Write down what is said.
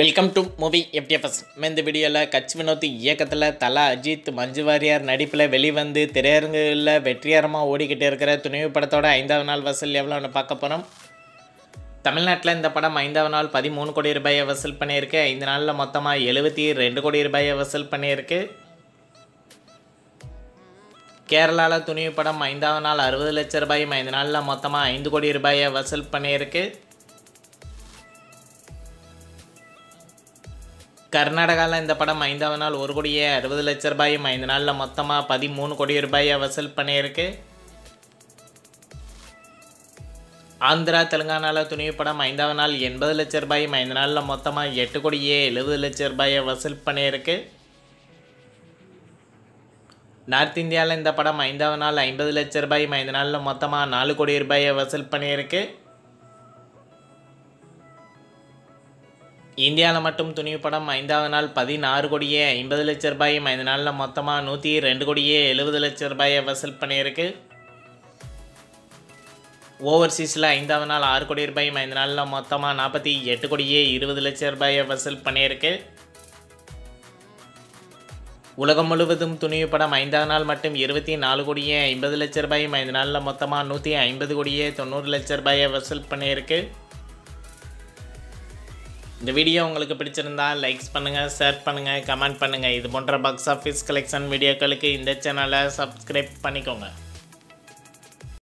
Welcome to movie FDFS இந்த வீடியோவில் கட்ச் வினோத் இயக்கத்தில் தலா அஜித் மஞ்சு வாரியார் நடிப்பில் வெளிவந்து திரையரங்குகளில் வெற்றிகரமாக ஓடிக்கிட்டு இருக்கிற துணிவு படத்தோட ஐந்தாவது நாள் வசூல் எவ்வளோன்னு பார்க்க போகிறோம் தமிழ்நாட்டில் இந்த படம் ஐந்தாவது நாள் பதிமூணு கோடி ரூபாயை வசூல் பண்ணியிருக்கு. ஐந்து நாளில் மொத்தமாக எழுபத்தி ரெண்டு கோடி ரூபாயை வசூல் பண்ணியிருக்கு. கேரளாவில் துணிவு படம் ஐந்தாவது நாள் அறுபது லட்ச ரூபாயும் ஐந்து நாளில் மொத்தமாக ஐந்து கோடி ரூபாயை வசூல் பண்ணியிருக்கு. கர்நாடகாவில் இந்த படம் ஐந்தாவது நாள் ஒரு கோடியே அறுபது லட்ச ரூபாயும் ஐந்து நாளில் மொத்தமாக பதிமூணு கோடி ரூபாயை வசூல் பண்ணியிருக்கு. ஆந்திரா தெலுங்கானாவில் துணிவு படம் ஐந்தாவது நாள் எண்பது லட்ச ரூபாயும் ஐந்து நாளில் மொத்தமாக எட்டு கோடியே எழுபது லட்ச ரூபாயை வசூல் பண்ணியிருக்கு. நார்த் இந்தியாவில் இந்த படம் ஐந்தாவது நாள் ஐம்பது லட்ச ரூபாயும் ஐந்து நாளில் மொத்தமாக நாலு கோடி ரூபாயை வசூல் பண்ணியிருக்கு. இந்தியாவில் மட்டும் துணிவு படம் ஐந்தாவது நாள் பதினாறு கோடியே ஐம்பது லட்ச ரூபாயும் ஐந்து நாளில் மொத்தமாக நூற்றி ரெண்டு கோடியே எழுபது லட்ச ரூபாயை வசூல் பண்ணியிருக்கு. ஓவர்சீஸில் ஐந்தாவது நாள் ஆறு கோடி ரூபாயும் ஐந்து நாளில் மொத்தமாக நாற்பத்தி எட்டு கோடியே இருபது லட்ச ரூபாயை வசூல் பண்ணியிருக்கு. உலகம் முழுவதும் துணிவு படம் ஐந்தாவது நாள் மட்டும் இருபத்தி நாலு கோடியே ஐம்பது லட்ச ரூபாயும் ஐந்து நாளில் மொத்தமாக நூற்றி ஐம்பது கோடியே தொண்ணூறு லட்ச ரூபாயை வசூல் பண்ணியிருக்கு. இந்த வீடியோ உங்களுக்கு பிடிச்சிருந்தா லைக்ஸ் பண்ணுங்கள் ஷேர் பண்ணுங்கள் கமெண்ட் பண்ணுங்கள் இது போன்ற பாக்ஸ் ஆஃபீஸ் கலெக்ஷன் வீடியோக்களுக்கு இந்த சேனலை சப்ஸ்கிரைப் பண்ணிக்கோங்க.